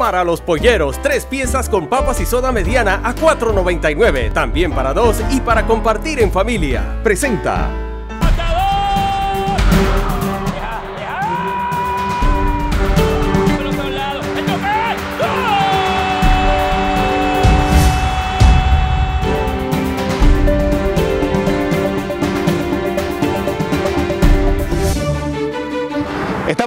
Para los polleros, tres piezas con papas y soda mediana a 4.99. También para dos y para compartir en familia. Presenta.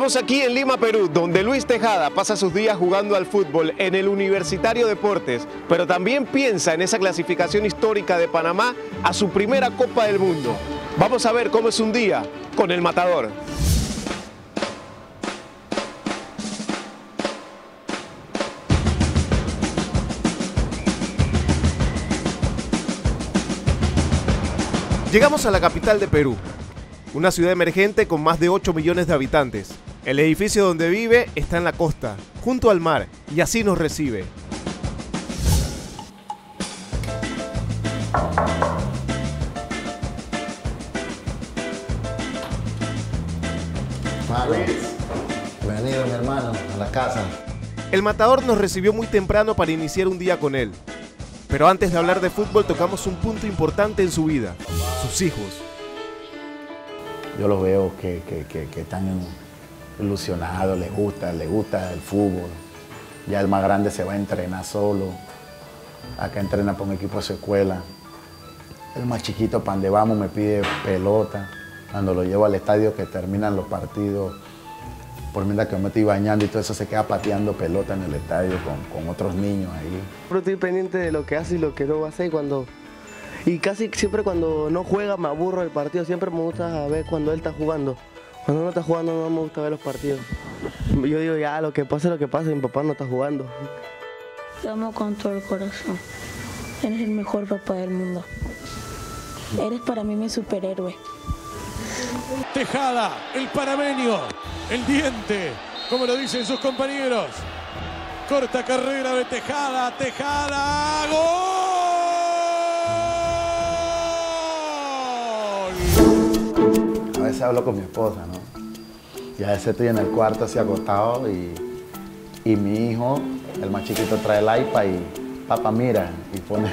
Estamos aquí en Lima, Perú, donde Luis Tejada pasa sus días jugando al fútbol en el Universitario Deportes, pero también piensa en esa clasificación histórica de Panamá a su primera Copa del Mundo. Vamos a ver cómo es un día con el Matador. Llegamos a la capital de Perú, una ciudad emergente con más de 8 millones de habitantes. El edificio donde vive está en la costa, junto al mar, y así nos recibe. bienvenido mi hermano a la casa. El matador nos recibió muy temprano para iniciar un día con él. Pero antes de hablar de fútbol tocamos un punto importante en su vida, sus hijos. Yo los veo que, están ilusionados, les gusta, les gusta el fútbol. Ya el más grande se va a entrenar solo. Acá entrena por un equipo de su escuela. El más chiquito, para donde vamos, me pide pelota. Cuando lo llevo al estadio, que terminan los partidos, por mientras que me estoy bañando y todo eso, se queda pateando pelota en el estadio con, otros niños ahí. Yo estoy pendiente de lo que hace y lo que no va a hacer cuando y casi siempre cuando no juega me aburro del partido, siempre me gusta ver cuando él está jugando. Cuando no está jugando no me gusta ver los partidos. Yo digo, ya, lo que pase, lo que pase, mi papá no está jugando. Te amo con todo el corazón. Eres el mejor papá del mundo. Eres para mí mi superhéroe. Tejada, el panameño, el diente, como lo dicen sus compañeros. Corta carrera de Tejada, Tejada, gol. Hablo con mi esposa, ¿no? Y a veces estoy en el cuarto así acostado y, y mi hijo, el más chiquito, trae el iPad y papá mira y pone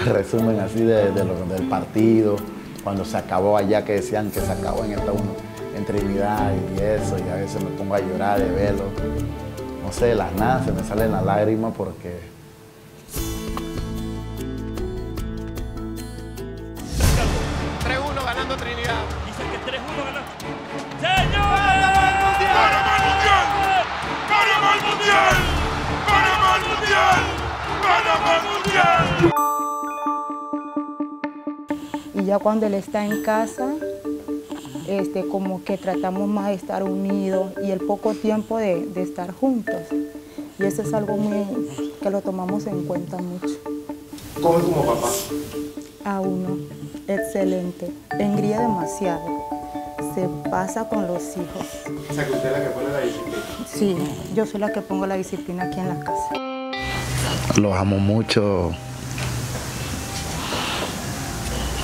el resumen así de, lo, del partido, cuando se acabó allá que decían que se acabó en esta uno, en Trinidad y eso, y a veces me pongo a llorar de verlo. No sé, las nada, se me salen las lágrimas porque 3-1 ganando Trinidad. Dicen que 3-1 ganando. ¡Señor! ¡Panamá al Mundial! ¡Panamá al Mundial! ¡Panamá al Mundial! ¡Panamá al Mundial! Y ya cuando él está en casa, este, como que tratamos más de estar unidos y el poco tiempo de, de estar juntos. Y eso es algo muy, que lo tomamos en cuenta mucho. ¿Cómo es como papá? A uno, excelente. Engríe demasiado. Se pasa con los hijos. O sea, que usted es la que pone la disciplina. Sí, yo soy la que pongo la disciplina aquí en la casa. Los amo mucho.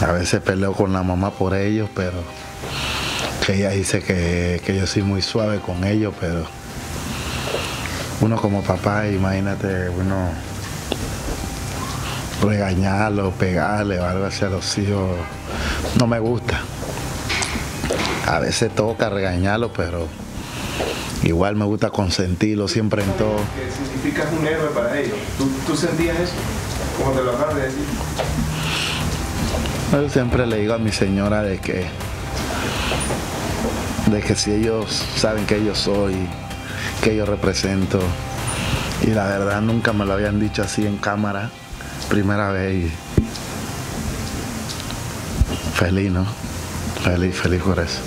A veces peleo con la mamá por ellos, pero que ella dice que, que yo soy muy suave con ellos, pero uno como papá, imagínate, uno regañarlo, pegarle o algo los hijos, no me gusta. A veces toca regañarlo, pero igual me gusta consentirlo siempre en todo. Que significas un héroe para ellos. ¿Tú, sentías eso? Como te lo acabas de decir. Yo siempre le digo a mi señora de que de que si ellos saben que yo soy, que yo represento, y la verdad nunca me lo habían dicho así en cámara, primera vez y feliz, ¿no? Feliz, feliz por eso.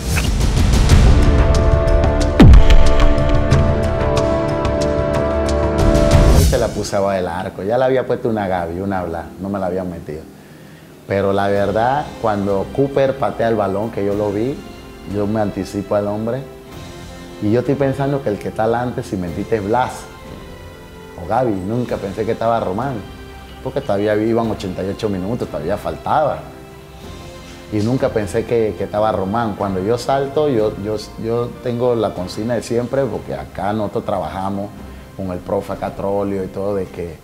Se la puse abajo del arco, ya le había puesto una Gaby, una bla, no me la había metido. Pero la verdad, cuando Cooper patea el balón, que yo lo vi, yo me anticipo al hombre y yo estoy pensando que el que está adelante, si mentiste, es Blas o Gaby. Nunca pensé que estaba Román porque todavía iban 88 minutos, todavía faltaba. Y nunca pensé que, estaba Román. Cuando yo salto, yo, yo, yo tengo la consigna de siempre, porque acá nosotros trabajamos con el profe Catrolio y todo, de que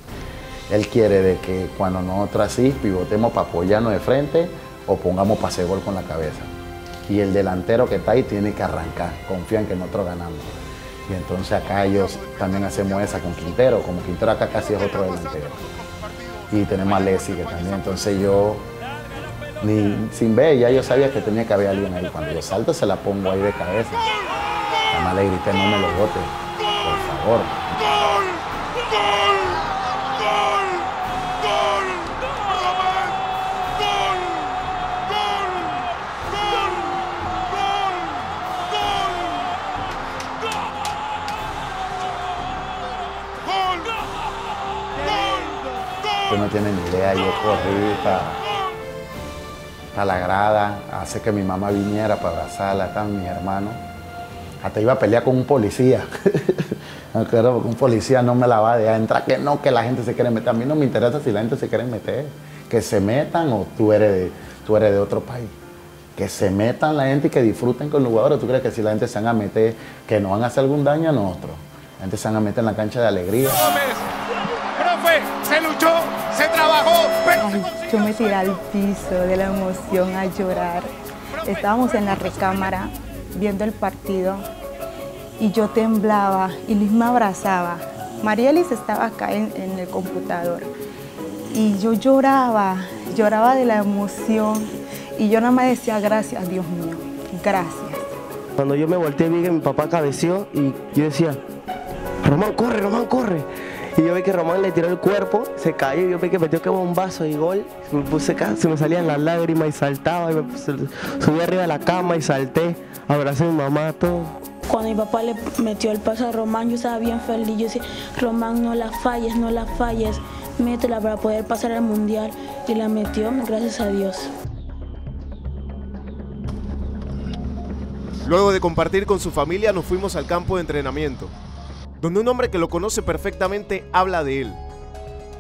él quiere de que cuando nosotros así pivotemos para apoyarnos de frente o pongamos hacer gol con la cabeza. Y el delantero que está ahí tiene que arrancar, confía en que nosotros ganamos. Y entonces acá ellos también hacemos esa con Quintero, como Quintero acá casi es otro delantero. Y tenemos a Leslie que también, entonces yo ni sin ver, ya yo sabía que tenía que haber alguien ahí. Cuando yo salto se la pongo ahí de cabeza. Además le grité, no me lo bote, por favor. ¡Gol! ¡Gol! ¡Gol! ¡Gol! ¡Gol! ¡Gol! ¡Gol! ¡Gol! ¡Gol! No tiene ni idea, yo corrí para, para la grada, hace que mi mamá viniera para abrazarla, estaban mis hermanos. Hasta iba a pelear con un policía. Un policía no me la va a dejar entrar, que no, que la gente se quiere meter. A mí no me interesa si la gente se quiere meter. Que se metan o tú eres de, tú eres de otro país. Que se metan la gente y que disfruten con los jugadores. ¿Tú crees que si la gente se van a meter, que no van a hacer algún daño a nosotros? La gente se van a meter en la cancha de alegría. Se luchó, se trabajó, pero Ay, yo me tiré al piso de la emoción a llorar. Estábamos en la recámara viendo el partido y yo temblaba y Liz me abrazaba. Marielis estaba acá en, en el computador y yo lloraba, lloraba de la emoción y yo nada más decía gracias, Dios mío, gracias. Cuando yo me volteé vi que mi papá cabeció y yo decía, Román, corre, Román, corre. Y yo vi que Román le tiró el cuerpo, se cayó, y yo vi que metió que bombazo y gol. Me puse ca- se me salían las lágrimas y saltaba y me puse- subí arriba de la cama y salté, abracé a mi mamá, todo. Cuando mi papá le metió el paso a Román, yo estaba bien feliz. Yo decía, Román, no la falles, no la falles. Métela para poder pasar al mundial. Y la metió, gracias a Dios. Luego de compartir con su familia nos fuimos al campo de entrenamiento, donde un hombre que lo conoce perfectamente habla de él.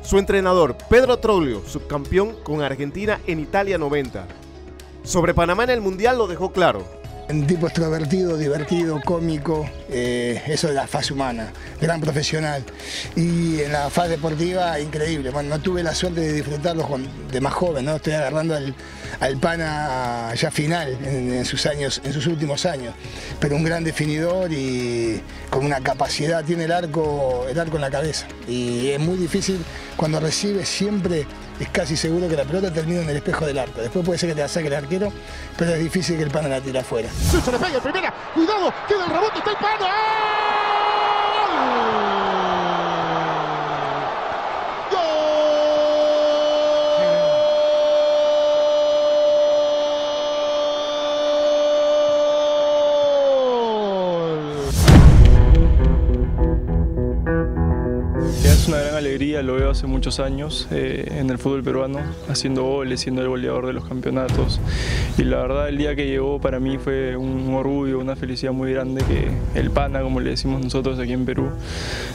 Su entrenador, Pedro Troglio, subcampeón con Argentina en Italia 90. Sobre Panamá en el Mundial lo dejó claro. Tipo extrovertido, divertido, cómico, eh, eso es la fase humana, gran profesional. Y en la fase deportiva, increíble. Bueno, no tuve la suerte de disfrutarlo con- de más joven, ¿no? Estoy agarrando al, al pana ya final en, en sus años, en sus últimos años. Pero un gran definidor y con una capacidad, tiene el arco, el arco en la cabeza. Y es muy difícil cuando recibe siempre es casi seguro que la pelota termina en el espejo del arco. Después puede ser que te la saque el arquero, pero es difícil que el pana la tire afuera. Se le pega primera. Cuidado, queda el rebote, está el. ¡Gol! Alegría, lo veo hace muchos años eh, en el fútbol peruano, haciendo goles, siendo el goleador de los campeonatos. Y la verdad, el día que llegó para mí fue un orgullo, una felicidad muy grande que el pana, como le decimos nosotros aquí en Perú,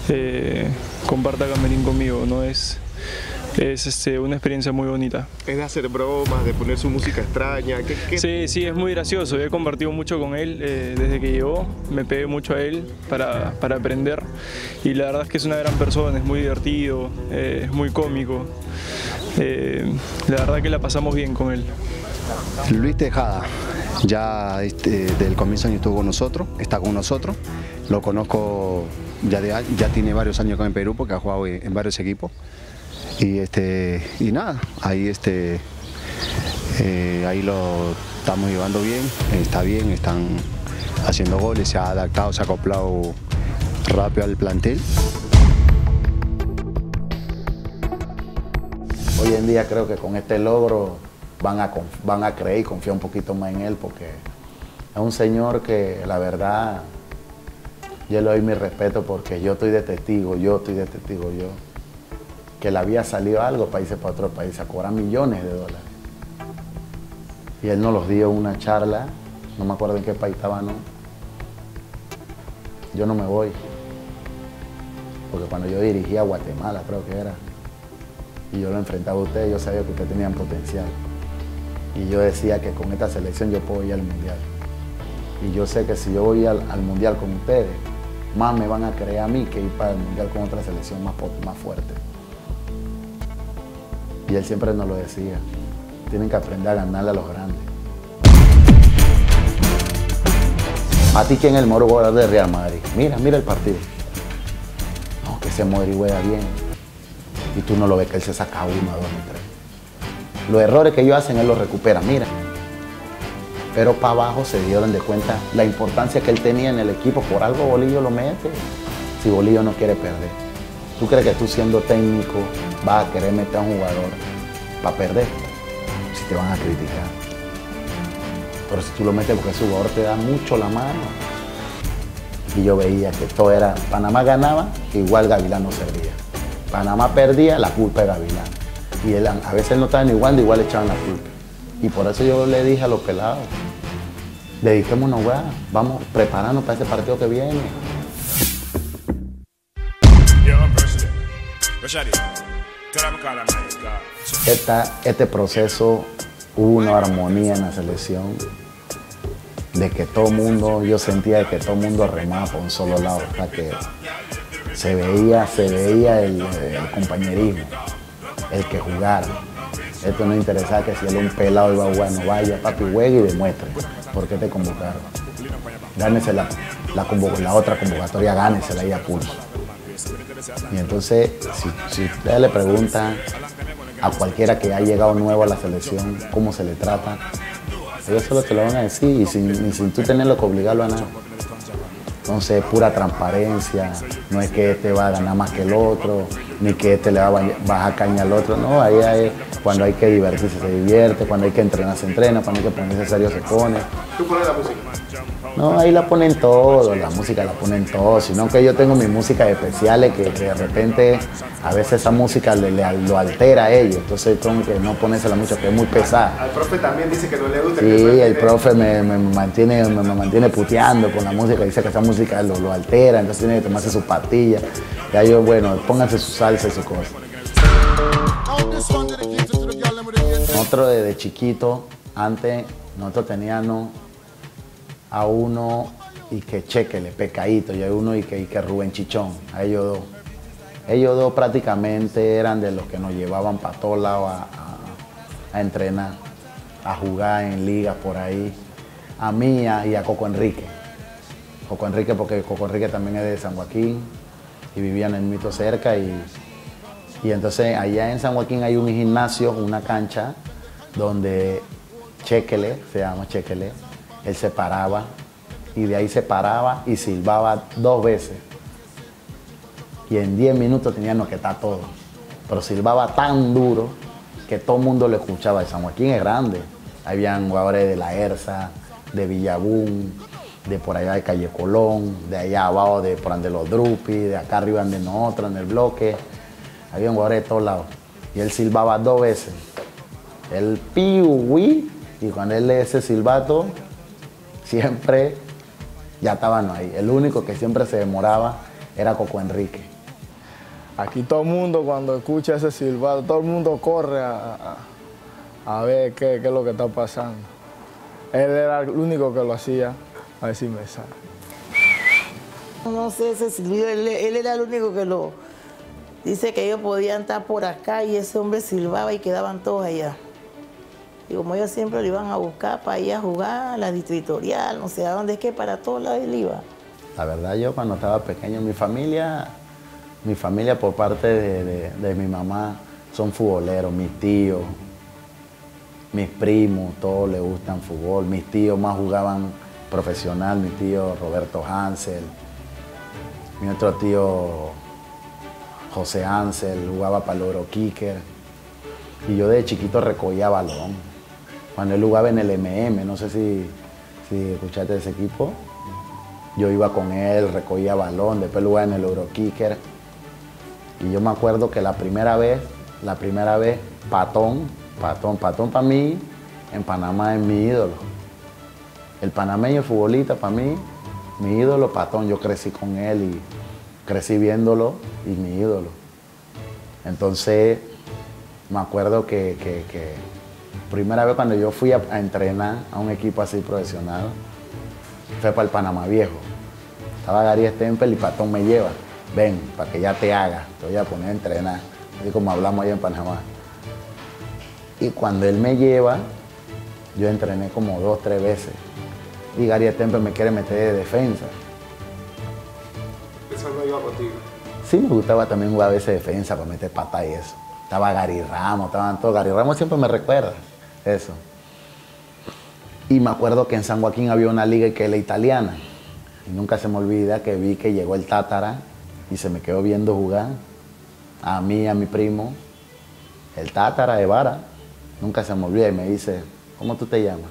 eh, comparta camerín conmigo. ¿no? Es, es este, una experiencia muy bonita. Es de hacer bromas, de poner su música extraña. ¿Qué, qué- Sí, sí, es muy gracioso. He compartido mucho con él eh, desde que llegó. Me pegué mucho a él para, para aprender. Y la verdad es que es una gran persona, es muy divertido, eh, es muy cómico. Eh, la verdad que la pasamos bien con él. Luis Tejada, ya este, del comienzo año estuvo con nosotros, está con nosotros. Lo conozco, ya, de- ya tiene varios años acá en Perú porque ha jugado en varios equipos. Y, este, y nada, ahí, este, eh, ahí lo estamos llevando bien, está bien, están haciendo goles, se ha adaptado, se ha acoplado rápido al plantel. Hoy en día creo que con este logro van a, van a creer y confiar un poquito más en él porque es un señor que la verdad yo le doy mi respeto porque yo estoy de testigo, yo estoy de testigo, yo, que le había salido algo irse para otro país a cobrar millones de dólares. Y él nos los dio una charla, no me acuerdo en qué país estaba, ¿no? Yo no me voy. Porque cuando yo dirigía Guatemala, creo que era, y yo lo enfrentaba a ustedes, yo sabía que ustedes tenían potencial. Y yo decía que con esta selección yo puedo ir al mundial. Y yo sé que si yo voy al, al mundial con ustedes, más me van a creer a mí que ir para el Mundial con otra selección más, más fuerte. Él siempre nos lo decía, tienen que aprender a ganarle a los grandes. A ti, ¿quién es el moro goleador de Real Madrid? Mira, mira el partido. No, que ese Modric juega bien. Y tú no lo ves que él se saca uno, dos tres. Los errores que ellos hacen, él los recupera, mira. Pero para abajo se dieron de cuenta la importancia que él tenía en el equipo. Por algo Bolillo lo mete. Si Bolillo no quiere perder. ¿Tú crees que tú siendo técnico vas a querer meter a un jugador para perder? Si te van a criticar. Pero si tú lo metes porque ese jugador te da mucho la mano. Y yo veía que todo era, Panamá ganaba, igual Gavilán no servía. Panamá perdía, la culpa de Gavilán. Y él, a veces no estaban igual, igual echaban la culpa. Y por eso yo le dije a los pelados, dediquémonos, weá, vamos prepararnos para ese partido que viene. Esta, este proceso hubo una armonía en la selección de que todo mundo, yo sentía que todo el mundo remaba por un solo lado, hasta que se veía, se veía el, compañerismo, el que jugara. Esto no interesaba que si él un pelado iba a jugar, no vaya, papi, juegue y demuestre por qué te convocaron. Gánese la, la, la otra convocatoria, gánesela ahí a pulso. Y entonces, si, si le preguntan a cualquiera que ha llegado nuevo a la selección cómo se le trata, ellos solo te lo van a decir y sin, sin tú tenerlo que obligarlo a nada. Entonces, pura transparencia, no es que este va a ganar más que el otro, ni que este le va a bajar caña al otro, no, ahí hay, cuando hay que divertirse se divierte, cuando hay que entrenar se entrena, cuando hay que ponerse serio se pone. ¿Tú pones la música? No, ahí la ponen todo, la música la ponen todo, sino que yo tengo mis músicas especiales que, que de repente a veces esa música le, le- lo altera a ellos, entonces tengo que no ponérsela mucho, que es muy pesada. Al profe también dice que no le gusta. Sí, el profe me, me mantiene, me, me mantiene puteando con la música, dice que esa música lo, lo altera, entonces tiene que tomarse sus pastillas. Ya yo, bueno, pónganse su salsa y su cosa. Nosotros desde chiquito, antes, nosotros teníamos a uno y que Chequele, Pecadito, y a uno y que, y que Rubén Chichón, a ellos dos. Ellos dos prácticamente eran de los que nos llevaban para todos lados a, entrenar, a jugar en ligas por ahí. A mí y a- Coco Enrique. Coco Enrique, porque Coco Enrique también es de San Joaquín y vivía en mito cerca. Y, y entonces allá en San Joaquín hay un gimnasio, una cancha, donde Chequele, se llama Chequele, él se paraba y de ahí se paraba y silbaba dos veces. Y en 10 minutos teníamos que estar todos. Pero silbaba tan duro que todo el mundo lo escuchaba. Y San Joaquín es grande. Habían jugadores de la ERSA, de Villabún, de por allá de Calle Colón, de allá abajo de por donde los Drupi, de acá arriba de nosotros, en el bloque. Habían jugadores de todos lados. Y él silbaba dos veces. El piuí, y cuando él ese silbato, siempre ya estaban ahí. El único que siempre se demoraba era Coco Enrique. Aquí todo el mundo cuando escucha ese silbato, todo el mundo corre a, a- a ver qué, qué es lo que está pasando. Él era el único que lo hacía, a ver si me sale. No sé, ese silbido, él, él era el único que lo... Dice que ellos podían estar por acá y ese hombre silbaba y quedaban todos allá. Y como ellos siempre lo iban a buscar para ir a jugar a la distritorial, no sé a dónde es que para todos lados él iba. La verdad, yo cuando estaba pequeño, mi familia, mi familia por parte de, de- mi mamá son futboleros, mis tíos, mis primos, todos les gustan fútbol. Mis tíos más jugaban profesional, mi tío Roberto Hansel, mi otro tío José Hansel jugaba para el Oro Kicker. Y yo de chiquito recogía balón. Cuando él jugaba en el MM, no sé si, si escuchaste ese equipo, yo iba con él, recogía balón, después jugaba en el Eurokicker. Y yo me acuerdo que la primera vez, la primera vez, Patón, Patón, Patón para mí, en Panamá es mi ídolo. El panameño futbolista para mí, mi ídolo Patón, yo crecí con él y crecí viéndolo y mi ídolo. Entonces, me acuerdo que- que primera vez cuando yo fui a, a entrenar a un equipo así profesional, fue para el Panamá Viejo. Estaba Gary Stempel y Patón me lleva. Ven, para que ya te haga, te voy a poner a entrenar. Así como hablamos allá en Panamá. Y cuando él me lleva, yo entrené como dos, tres veces. Y Gary Stempel me quiere meter de defensa. Eso no iba contigo. Sí, me gustaba también jugar a veces defensa para meter pata y eso. Estaba Gary Ramos, estaban todos. Gary Ramos siempre me recuerda eso. Y me acuerdo que en San Joaquín había una liga que era italiana. Y nunca se me olvida que vi que llegó el Tátara y se me quedó viendo jugar. A mí, a mi primo, el Tátara de Vara. Nunca se me olvida y me dice, ¿cómo tú te llamas?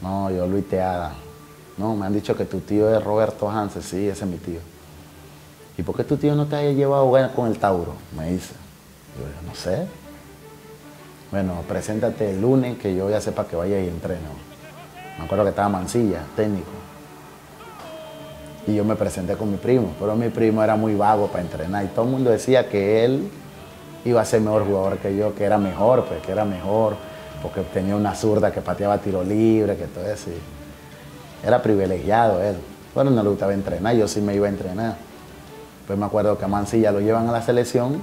No, yo Luis Teada. No, me han dicho que tu tío es Roberto Hansen. Sí, ese es mi tío. ¿Y por qué tu tío no te haya llevado a jugar con el Tauro? Me dice. Yo, no sé. Bueno, preséntate el lunes que yo ya sepa que vaya y entreno. Me acuerdo que estaba Mancilla, técnico. Y yo me presenté con mi primo, pero mi primo era muy vago para entrenar y todo el mundo decía que él iba a ser mejor jugador que yo, que era mejor, pues que era mejor, porque tenía una zurda que pateaba tiro libre, que todo eso. Era privilegiado él. Bueno, no le gustaba entrenar, yo sí me iba a entrenar. Pues me acuerdo que a Mancilla lo llevan a la selección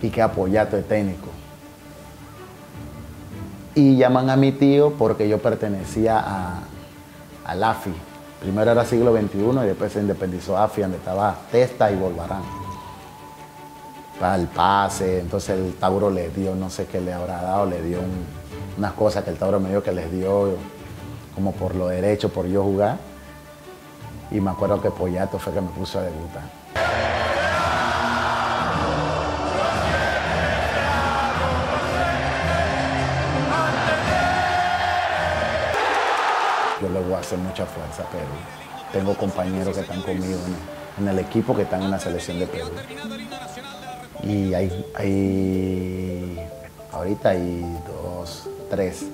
y que apoyato de técnico. Y llaman a mi tío porque yo pertenecía a, al AFI. Primero era siglo XXI y después se independizó AFI, donde estaba Testa y Volvarán. Para el pase, entonces el Tauro le dio, no sé qué le habrá dado, le dio un, unas cosas que el Tauro me dio que les dio como por lo derecho, por yo jugar. Y me acuerdo que Pollato fue que me puso a debutar. Hacer mucha fuerza, pero tengo compañeros que están conmigo en, el equipo que están en la selección de Perú. Y hay, hay, ahorita hay dos, tres.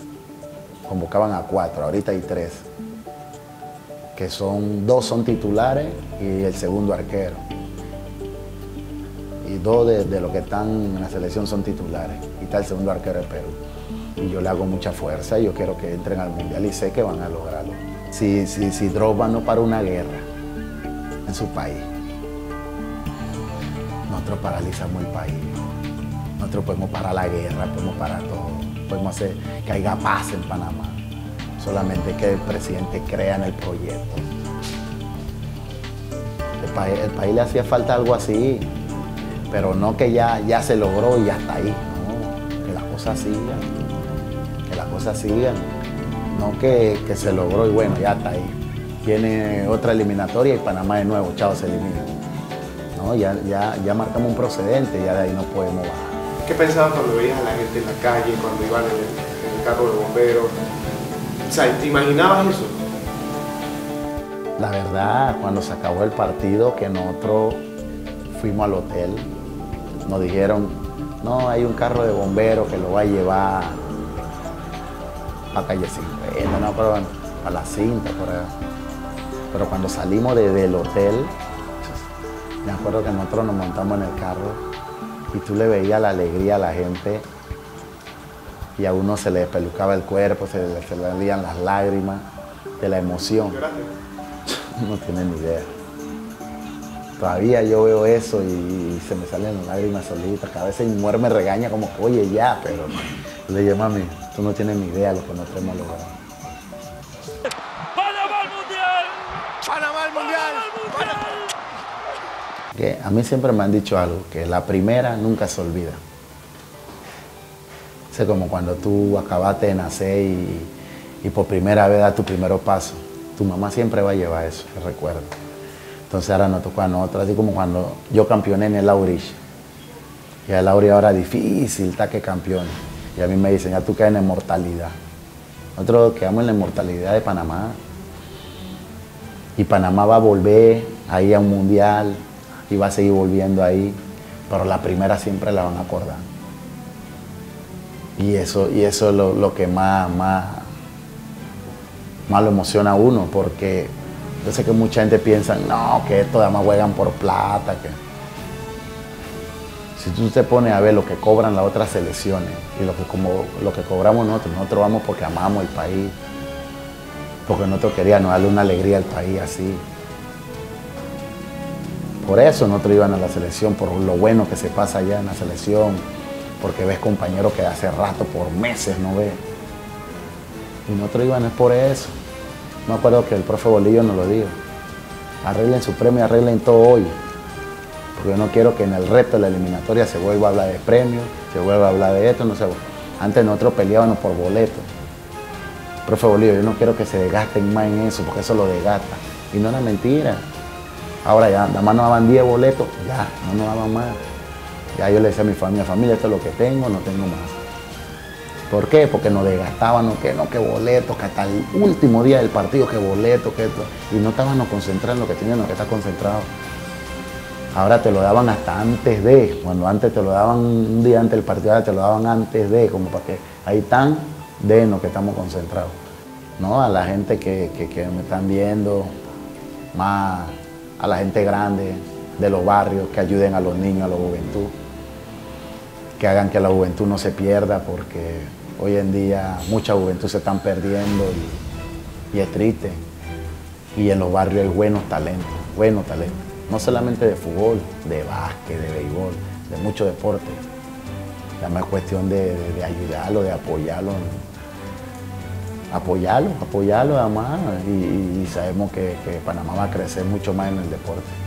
Convocaban a cuatro, ahorita hay tres. Que son, dos son titulares y el segundo arquero. Y dos de, de los que están en la selección son titulares. Y está el segundo arquero de Perú. Y yo le hago mucha fuerza y yo quiero que entren al mundial y sé que van a lograrlo. Si, si, si no para una guerra en su país, nosotros paralizamos el país. Nosotros podemos parar la guerra, podemos parar todo. Podemos hacer que haya paz en Panamá. Solamente que el presidente crea en el proyecto. El país, el país le hacía falta algo así, pero no que ya, ya se logró y ya está ahí. No, que las cosas sigan, que las cosas sigan. No que, que se logró y bueno, ya está ahí. Tiene otra eliminatoria y Panamá de nuevo, chao, se elimina. No, ya, ya, ya marcamos un procedente, ya de ahí no podemos bajar. ¿Qué pensabas cuando veías a la gente en la calle, cuando iban en el, en el carro de bomberos? O sea, ¿te imaginabas eso? La verdad, cuando se acabó el partido, que nosotros fuimos al hotel, nos dijeron, no, hay un carro de bomberos que lo va a llevar a calle 50, no, pero a la cinta, por allá. Pero cuando salimos de- del hotel, me acuerdo que nosotros nos montamos en el carro y tú le veías la alegría a la gente y a uno se le despelucaba el cuerpo, se le, salían las lágrimas de la emoción. No tienes ni idea. Todavía yo veo eso y, se me salen las lágrimas solitas. Cada vez mi mujer me regaña como, oye, ya, pero le digo, mami, tú no tienes ni idea de lo que nosotros hemos logrado. Que a mí siempre me han dicho algo, que la primera nunca se olvida. Es como cuando tú acabaste de nacer y, y por primera vez das tu primer paso. Tu mamá siempre va a llevar eso, el recuerdo. Entonces ahora nos tocó a nosotros, así como cuando yo campeoné en el Aurich. Y el Aurich ahora difícil, está que campeone. Y a mí me dicen, ya tú quedas en la inmortalidad. Nosotros quedamos en la inmortalidad de Panamá. Y Panamá va a volver ahí a un mundial y va a seguir volviendo ahí. Pero la primera siempre la van a acordar. Y eso, y eso es lo, lo que más, más, más lo emociona a uno, porque yo sé que mucha gente piensa, no, que esto además juegan por plata. Que... Si tú te pones a ver lo que cobran las otras selecciones y lo que, como, lo que cobramos nosotros, nosotros vamos porque amamos el país. porque nosotros queríamos darle una alegría al país así. Por eso nosotros iban a la selección, por lo bueno que se pasa allá en la selección, porque ves compañeros que hace rato, por meses no ves. Y nosotros iban es por eso. Me acuerdo que el profe Bolillo nos lo dijo. Arreglen su premio, arreglen todo hoy. Porque yo no quiero que en el resto de la eliminatoria se vuelva a hablar de premios, se vuelva a hablar de esto, no sé. Antes nosotros peleábamos por boletos. Profe Bolillo, yo no quiero que se desgasten más en eso, porque eso lo desgasta. Y no era mentira. Ahora ya, nada más nos daban 10 boletos, ya, no nos daban más. Ya yo le decía a mi familia, familia, esto es lo que tengo, no tengo más. ¿Por qué? Porque nos desgastaban, no, que no, que boletos, que hasta el último día del partido, que boletos, que esto. Y no estábamos concentrados en lo que tenían, lo que está concentrado. Ahora te lo daban hasta antes de, cuando antes te lo daban un día antes del partido, ahora te lo daban antes de, como para que ahí están de en lo que estamos concentrados. ¿No? A la gente que, que, que me están viendo, más a la gente grande de los barrios, que ayuden a los niños, a la juventud, que hagan que la juventud no se pierda, porque hoy en día mucha juventud se están perdiendo y, es triste. Y en los barrios hay buenos talentos, buenos talentos, no solamente de fútbol, de básquet, de béisbol, de mucho deporte. Además es cuestión de, de, de ayudarlo, de apoyarlo apoyarlo, apoyarlo además y, y sabemos que, que, Panamá va a crecer mucho más en el deporte.